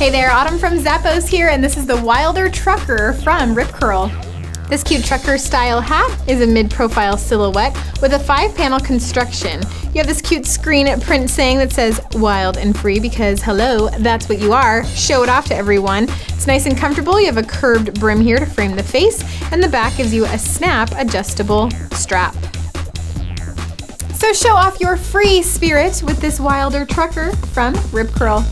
Hey there, Autumn from Zappos here, and this is the Wilder Trucker from Rip Curl. This cute trucker style hat is a mid-profile silhouette with a five-panel construction. You have this cute screen print saying that says wild and free because hello, that's what you are. Show it off to everyone. It's nice and comfortable. You have a curved brim here to frame the face, and the back gives you a snap adjustable strap. So show off your free spirit with this Wilder trucker from Rip Curl.